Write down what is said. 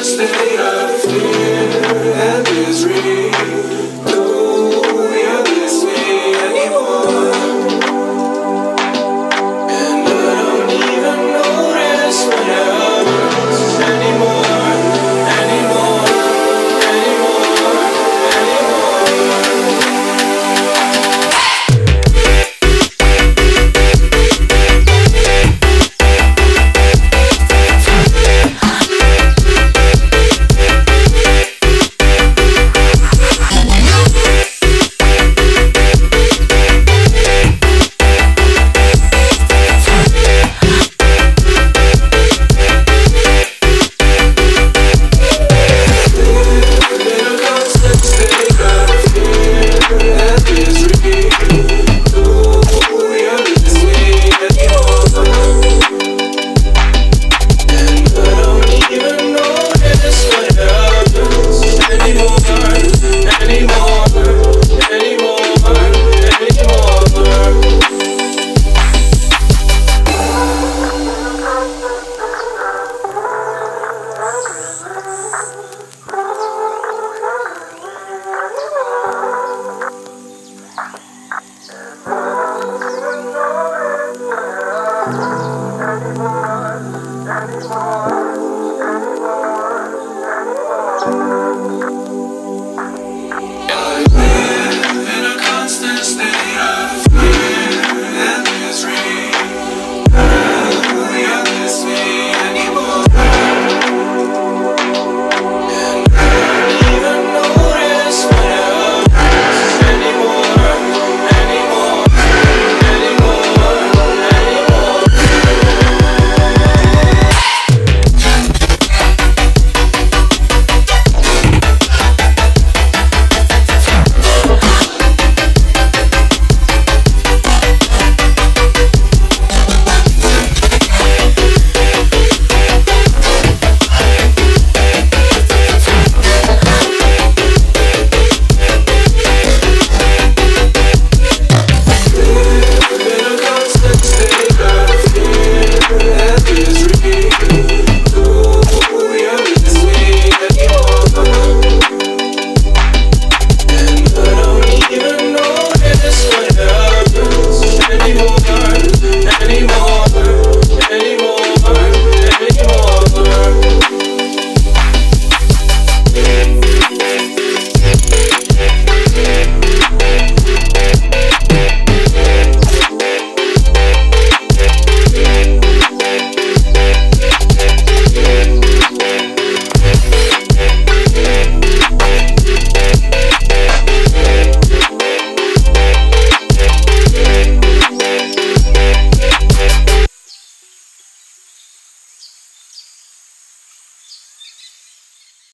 this state of fear and is real.